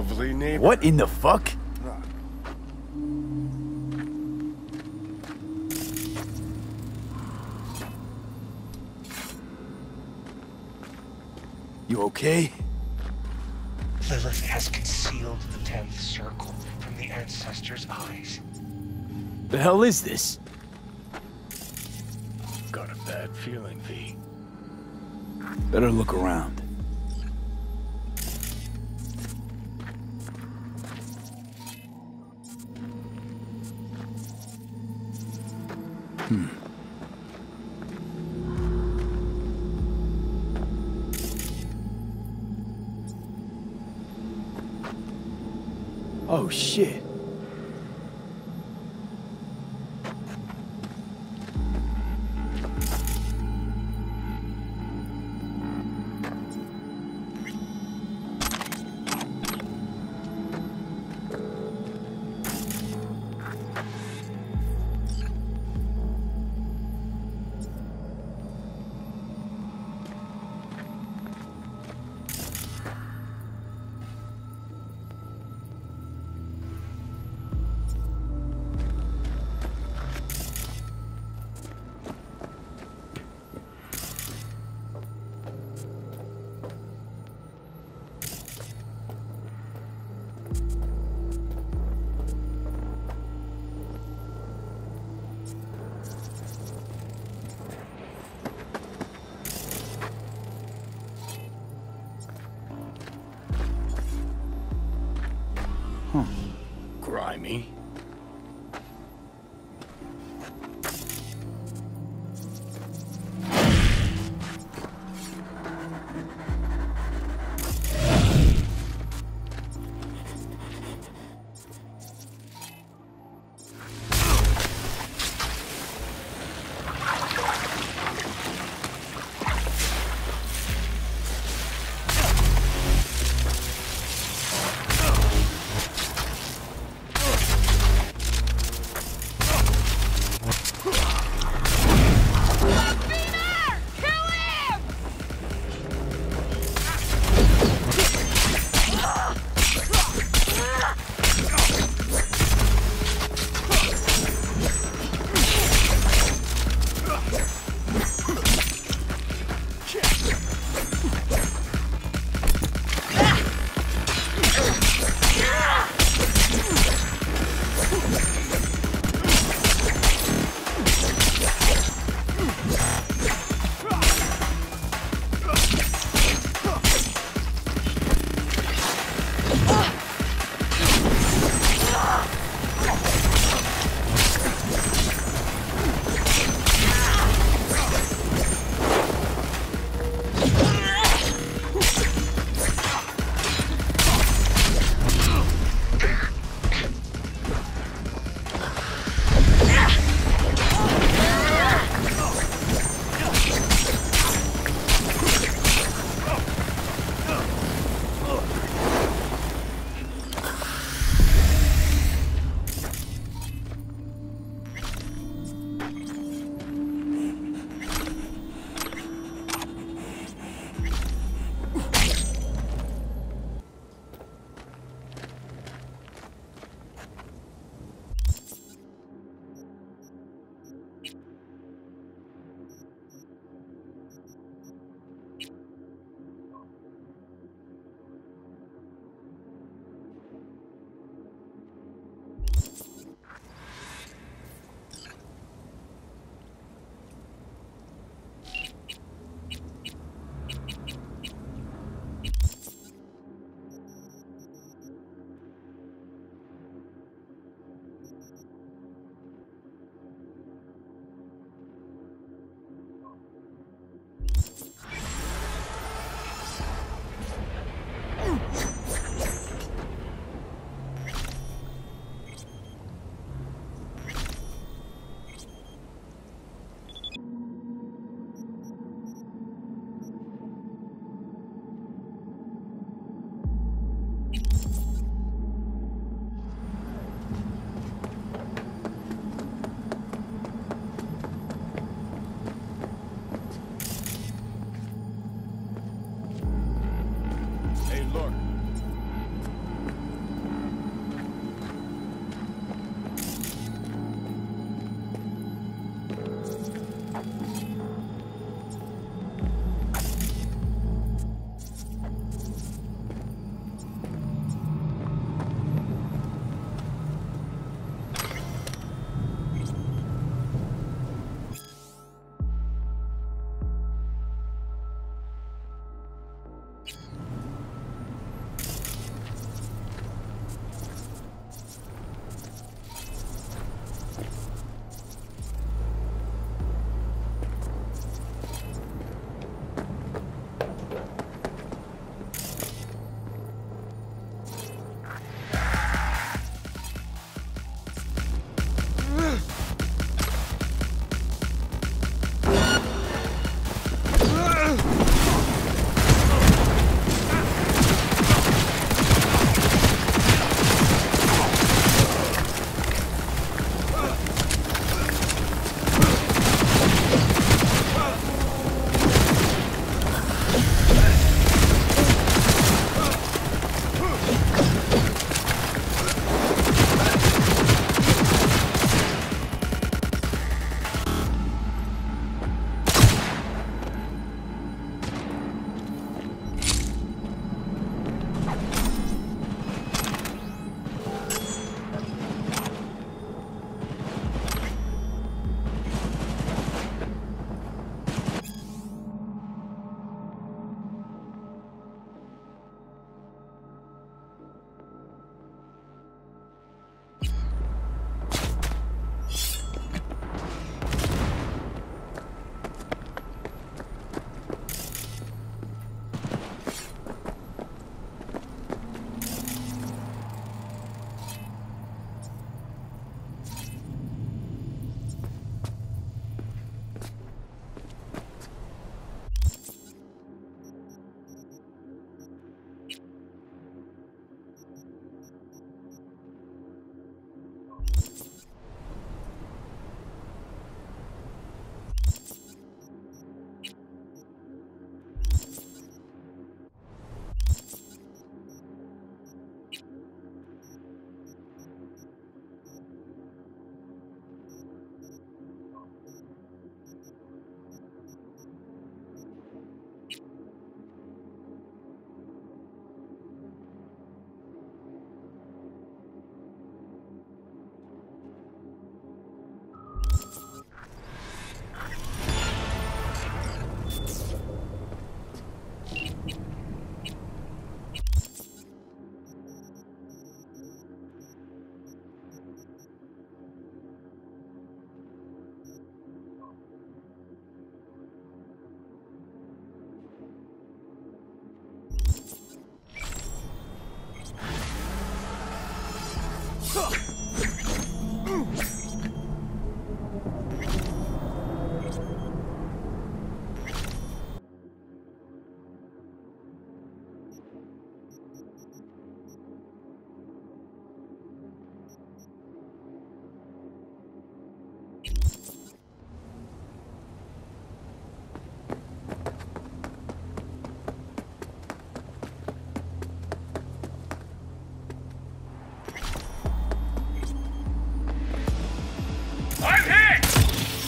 Lovely neighbor. What in the fuck? You okay? Lilith has concealed the tenth circle from the ancestors' eyes. The hell is this? Got a bad feeling, V. Better look around. Oh shit. Grimy. Look.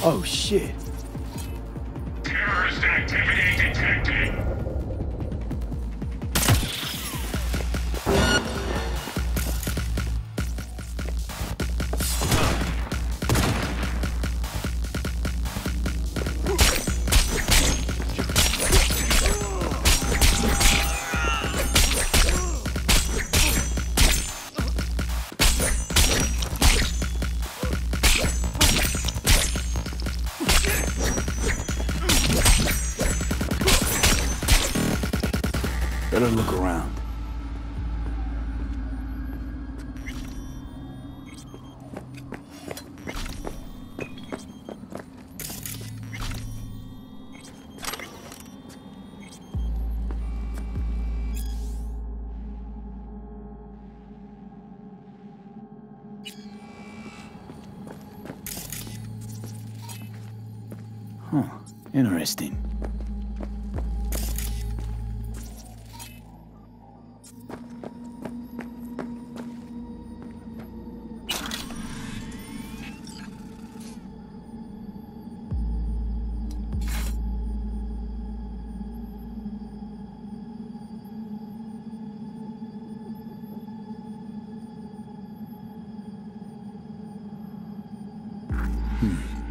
Oh shit. Terrorist activity detected. Better look around. Huh. Interesting. Huh.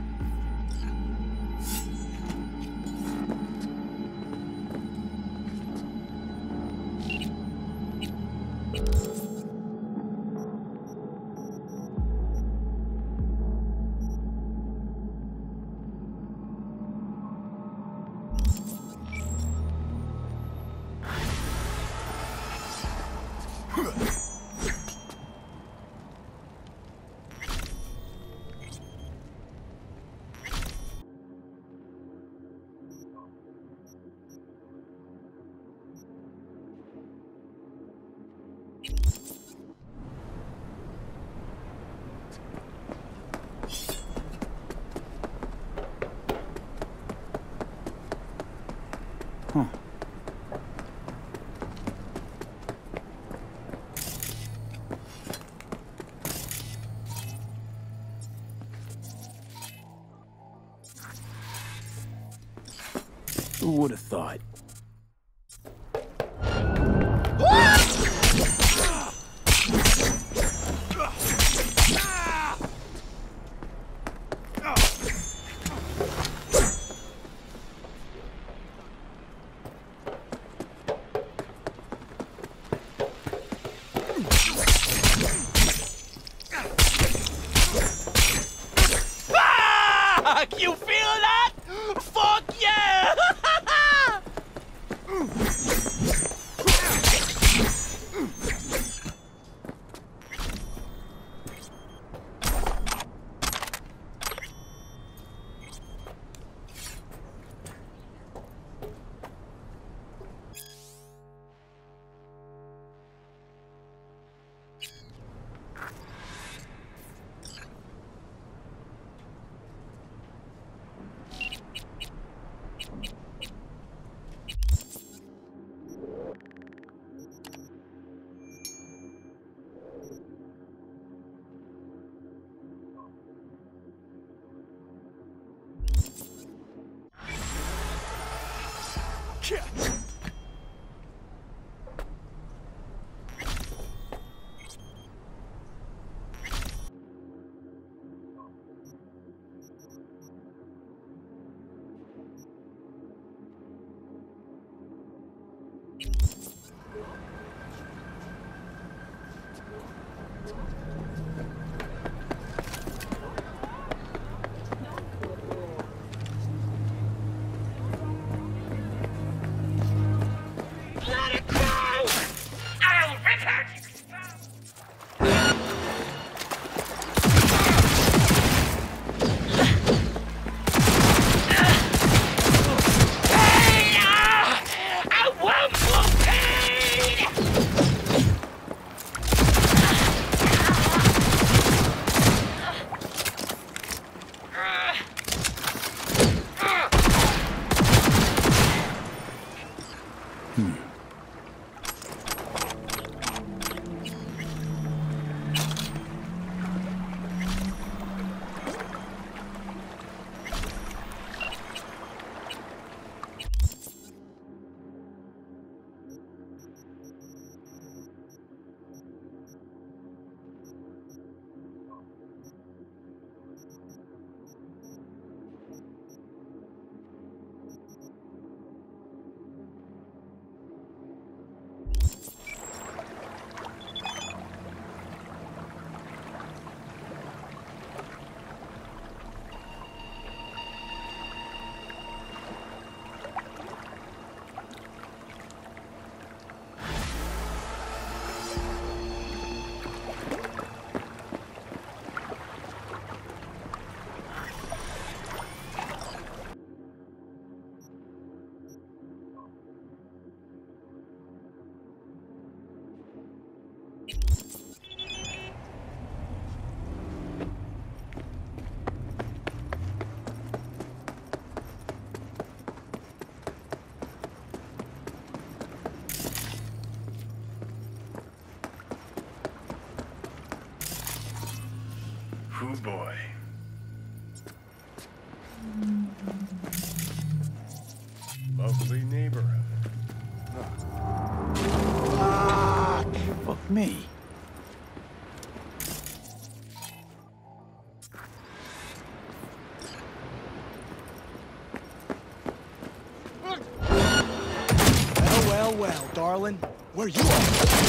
Who would have thought? Let me. Well, well, well, darling. Where you at?